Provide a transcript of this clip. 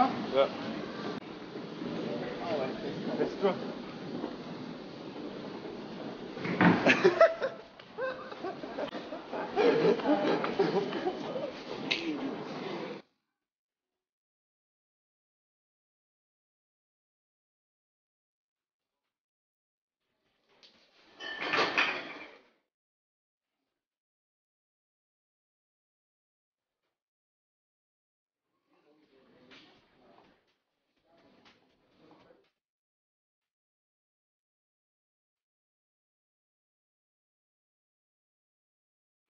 Ja. Best, bro.